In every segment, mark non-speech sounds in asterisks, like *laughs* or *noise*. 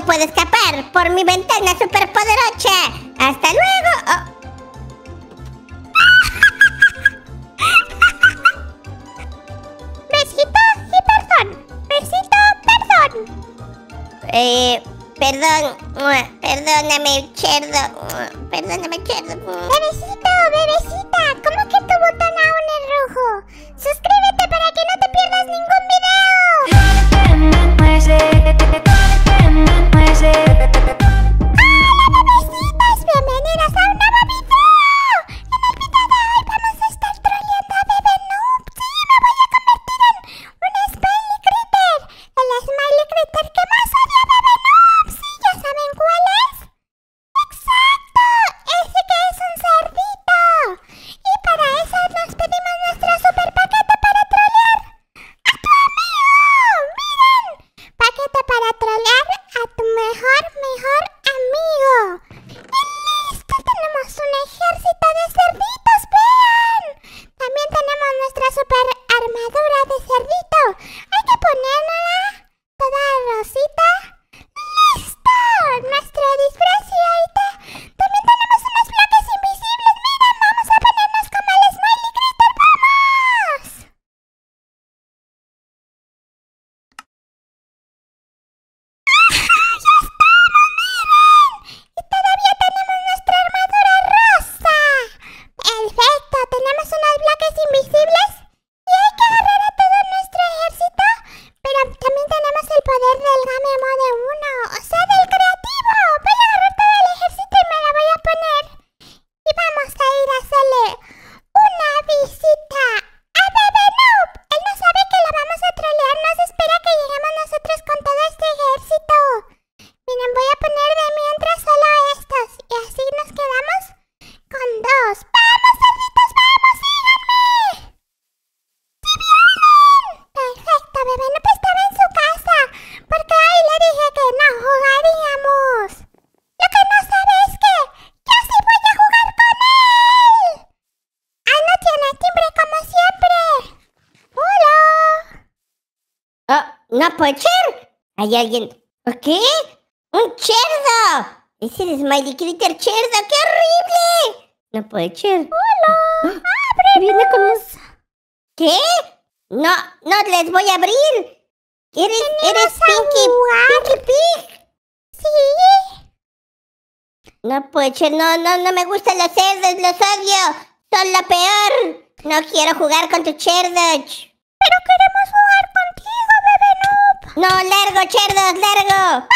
puedo escapar por mi ventana superpoderosa. ¡Hasta luego! Oh. *laughs* Eh, perdón, perdóname, Cherdo, perdóname, Cherdo. Bebecito, bebecita, ¿cómo que tu botón aún es rojo? Suscríbete cerdito. Hay que ponérnosla toda rosita. ¡Listo! Nuestro disfraz también tenemos unos bloques invisibles. ¡Miren! ¡Vamos a ponernos como el Smiley Critter! ¡Vamos! ¡Ah, ¡Ya estamos! ¡Miren! Y todavía tenemos nuestra armadura rosa. ¡Perfecto! ¿Tenemos unos bloques invisibles? Hay alguien. Qué? ¡Un cerdo! Ese es Smiley Critter Cerdo. ¡Qué horrible! No puede ser. ¡Hola! Ah, ¡Abre! Viene con ¿Qué? No, no les voy a abrir. Eres, eres Pinky, Pinky Pig. Sí. No puede ser. No, no, no me gustan los cerdos. Los odio. Son lo peor. No quiero jugar con tu cerdo. Pero que no, largo, cerdos, largo.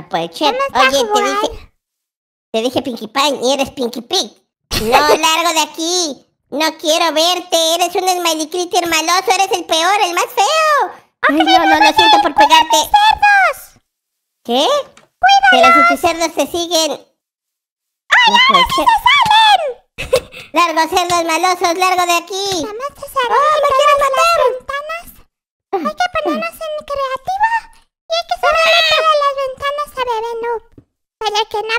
Rapochep. Oye, te dije, te dije Pinkie Pie y eres Pinkie Pig. No *laughs* largo de aquí. No quiero verte. Eres un Smiley Critter maloso. Eres el peor, el más feo. Ah, Ay, no, no, lo siento por pegarte. cerdos! ¿Qué? ¡Cuídalos! Pero si tus cerdos te siguen... ¡Ay, ahora sí se salen! *laughs* ¡Largo, cerdos malosos! ¡Largo de aquí! ¡Vamos este ¡Oh, me quieren matar! Las ventanas. Hay que ponernos en creativo de Noob para que no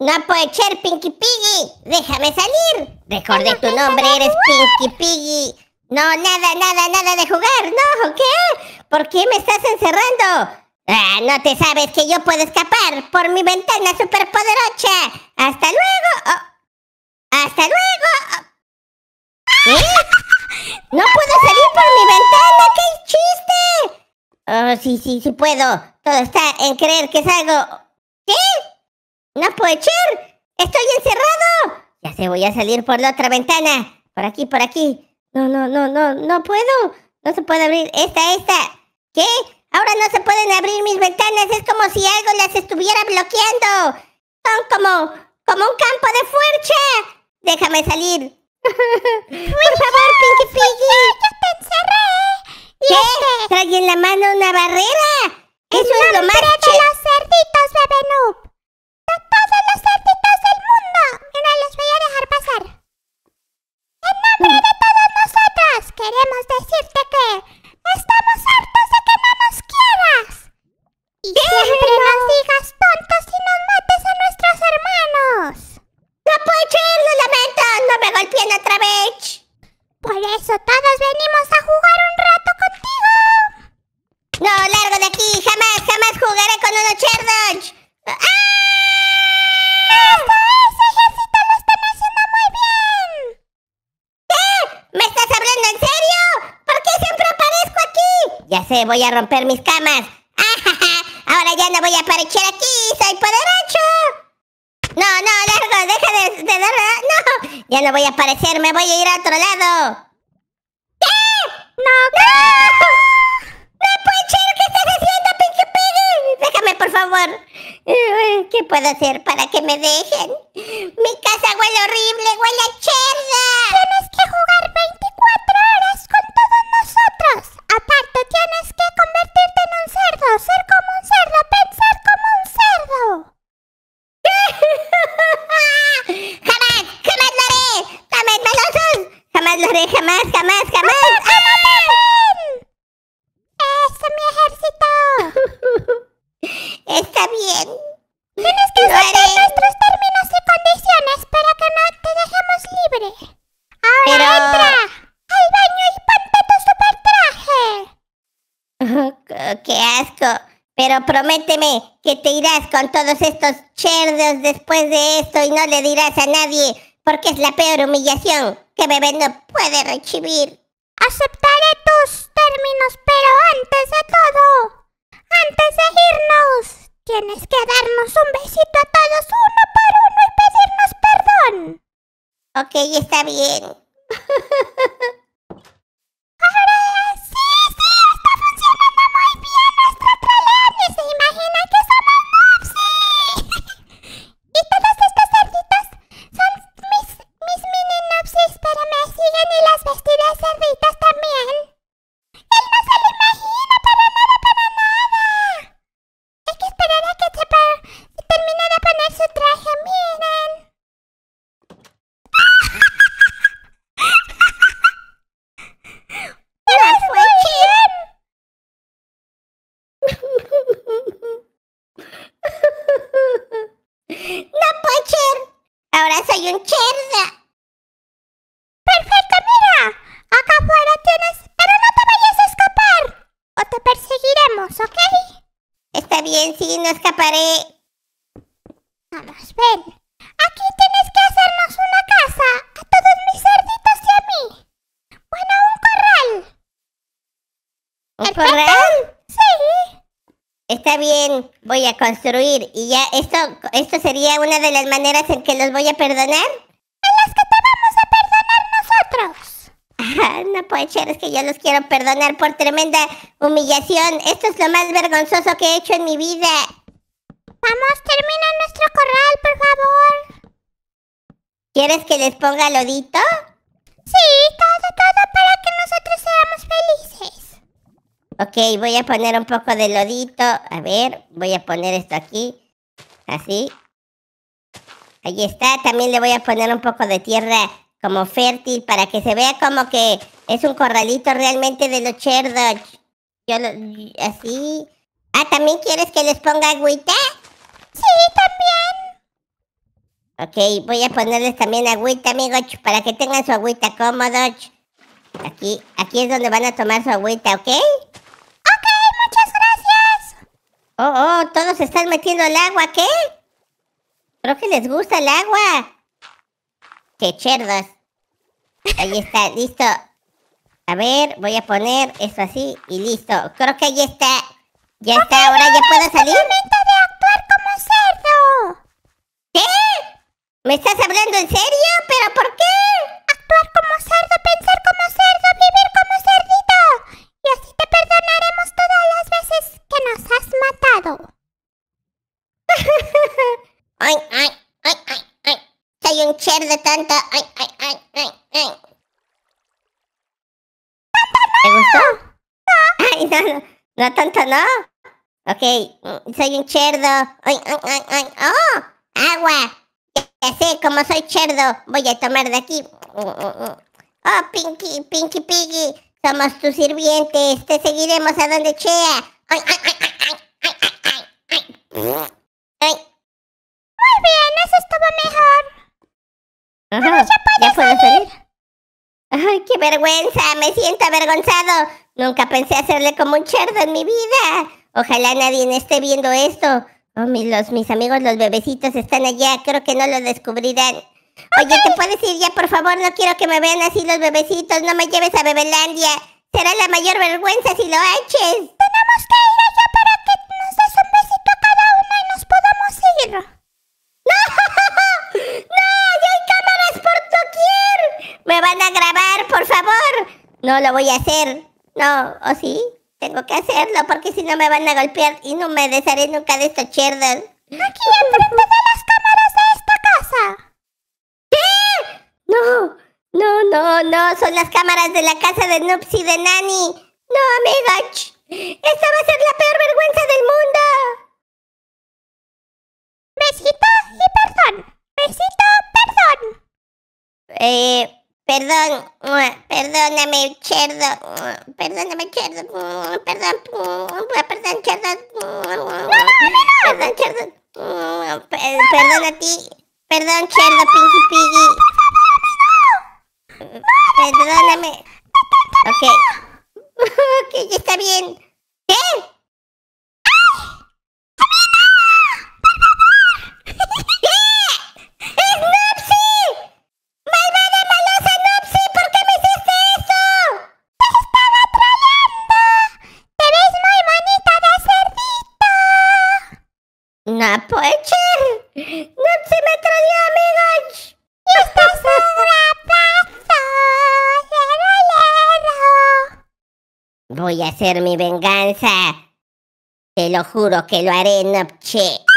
No puede ser, Pinky Piggy. Déjame salir. Recordé tu nombre, eres Pinky Piggy. No, nada, nada, nada de jugar. No, ¿qué? ¿Por qué me estás encerrando? Ah, no te sabes que yo puedo escapar por mi ventana superpoderosa. Hasta luego. Oh, hasta luego. Oh. ¿Eh? No puedo salir por mi ventana. ¡Qué chiste! Oh, sí, sí, sí puedo. Todo está en creer que salgo. No puede ser. Estoy encerrado. Ya sé, voy a salir por la otra ventana. Por aquí, por aquí. No, no, no, no, no puedo. No se puede abrir. Esta, esta. ¿Qué? Ahora no se pueden abrir mis ventanas. Es como si algo las estuviera bloqueando. Son como, como un campo de fuerza. Déjame salir. *laughs* Por favor, Pinky Piggy. ¡Ya te encerré! ¿Qué? Este ¿Trae en la mano una barrera? Voy a romper mis camas. *laughs* Ahora ya no voy a aparecer aquí. ¡Soy poderoso! No, no, largo, deja de, de dar... ¡No! Ya no voy a aparecer, me voy a ir a otro lado. ¿Qué? ¡No! ¡No! ¡No puede ser! ¿Qué estás haciendo, Pinky Piggy? Déjame, por favor. Eh, ¿Qué puedo hacer para que me dejen? Mi casa huele horrible, huele a cerda. Asco! Pero prométeme que te irás con todos estos cerdos después de esto y no le dirás a nadie, porque es la peor humillación que bebé no puede recibir. Aceptaré tus términos, pero antes de todo, antes de irnos, tienes que darnos un besito a todos uno por uno y pedirnos perdón. Ok, está bien. *laughs* bien, sí, no escaparé. Vamos, ven. Aquí tienes que hacernos una casa. A todos mis cerditos y a mí. Bueno, un corral. ¿Un corral? Sí. Está bien, voy a construir. ¿Y ya esto, esto sería una de las maneras en que los voy a perdonar? No puede ser, es que yo los quiero perdonar por tremenda humillación. Esto es lo más vergonzoso que he hecho en mi vida. Vamos, termina nuestro corral, por favor. ¿Quieres que les ponga lodito? Sí, todo, todo para que nosotros seamos felices. Ok, voy a poner un poco de lodito. A ver, voy a poner esto aquí. Así. Ahí está. También le voy a poner un poco de tierra como fértil para que se vea como que es un corralito realmente de los cerdos. Yo lo, así. Ah, ¿también quieres que les ponga agüita? Sí, también. Ok, voy a ponerles también agüita, amigos, para que tengan su agüita cómodos. Aquí, aquí es donde van a tomar su agüita, ¿ok? Ok, muchas gracias. Oh, oh, todos están metiendo el agua, ¿qué? Creo que les gusta el agua. Qué cerdos. Ahí está, listo. A ver, voy a poner esto así y listo. Creo que ahí está. Ya está, ahora ya puedo salir. Momento de actuar como cerdo. ¿Qué? ¿Me estás hablando en serio? ¿Pero por qué? Actuar como cerdo, pensar como cerdo, vivir como cerdito. Y así te perdonaremos todas las veces que nos has matado. Ay, ay, ay, ay, ay. Soy un cerdo tonto. Ay, ay, ay, ay, ay. ¿Te gustó? Ay, no, no, tonto no. Ok, mm, soy un cerdo. Ay, ay, ay. Oh, agua. Ya sé, como soy cerdo, voy a tomar de aquí. Oh, Pinky, Pinky Piggy, somos tus sirvientes. Te seguiremos a donde sea. Ay, ay, ay, ay, ay, ay, ay, ay. Ay. Muy bien, eso estuvo mejor. Ajá, ¿Ya puedo salir? ¡Ay, qué vergüenza! Me siento avergonzado. Nunca pensé hacerle como un cerdo en mi vida. Ojalá nadie esté viendo esto. Oh, mis, los, mis amigos, los bebecitos están allá. Creo que no lo descubrirán. Oye, ¿te puedes ir ya, por favor? No quiero que me vean así los bebecitos. No me lleves a Bebelandia. Será la mayor vergüenza si lo haces. Tenemos que ir allá para que nos des un besito a cada uno y nos podamos ir. *laughs* *laughs* ¡No! ¡No! ¡Ya hay cámaras por doquier! ¡Me van a grabar, por favor! No lo voy a hacer. No, ¿o sí? Tengo que hacerlo porque si no me van a golpear y no me desharé nunca de estos cerdos. Aquí enfrente de las cámaras de esta casa. ¿Qué? No, no, no, no. Son las cámaras de la casa de Noops y de Nani. No, amiga. ch. Esta va a ser la peor vergüenza del mundo. Besito y perdón. Besito, perdón. Eh, perdón, perdóname, cerdo, mua, perdóname, cerdo, mua, perdón, perdón, cerdo, mua, perdón, pe- perdón a ti, perdón, cerdo, Pinky Piggy, perdóname, ok, *laughs* ok, ya está bien. ¿Qué? Voy a hacer mi venganza. Te lo juro que lo haré, Nopche.